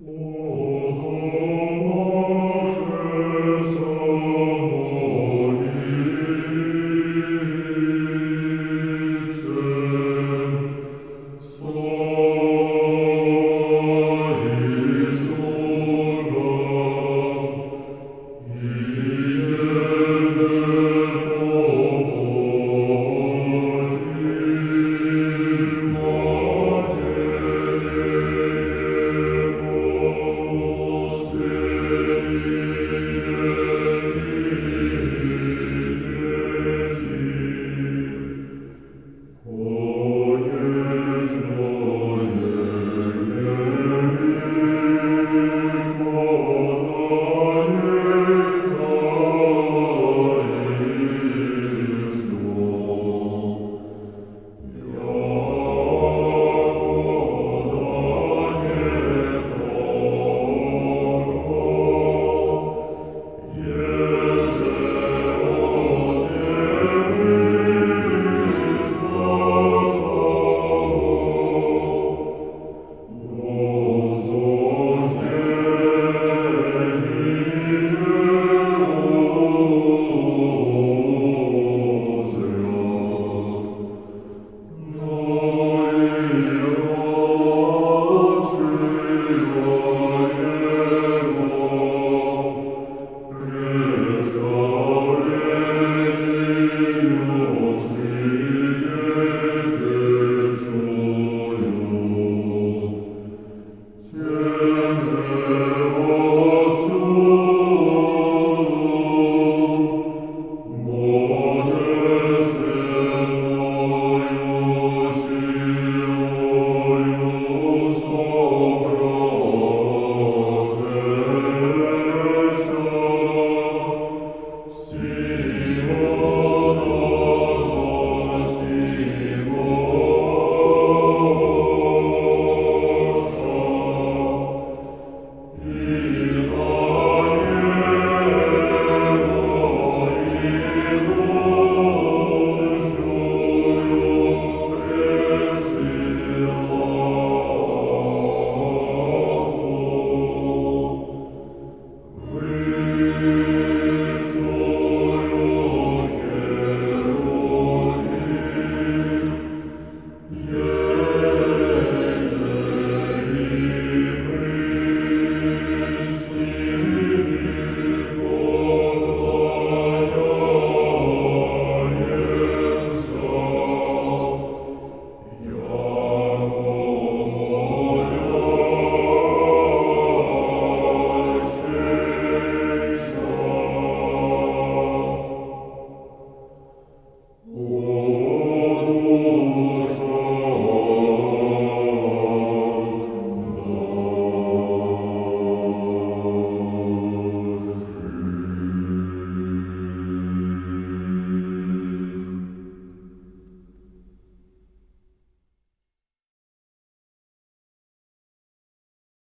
O